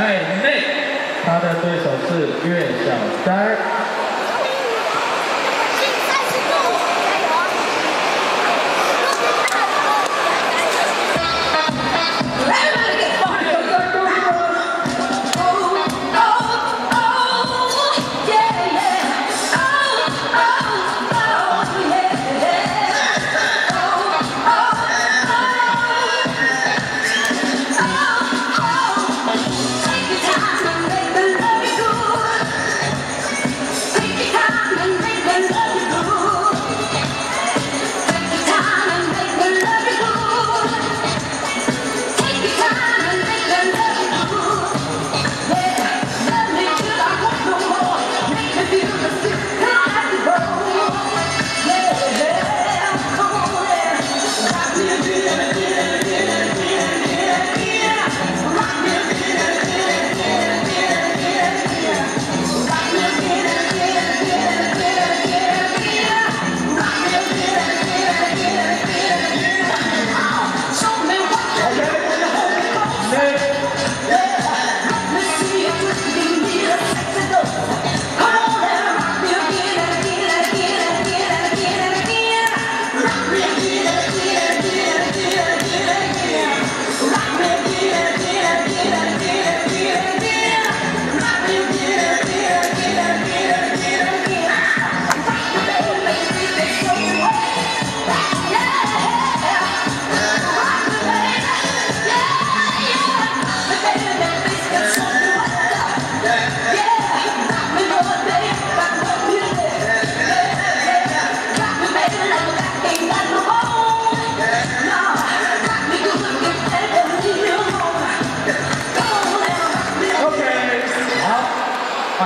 诶内他的对手是岳小三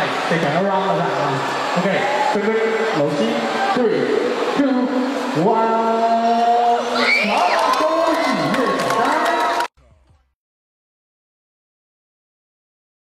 take a round of that. Okay, quick, quick, low key, three, two, one.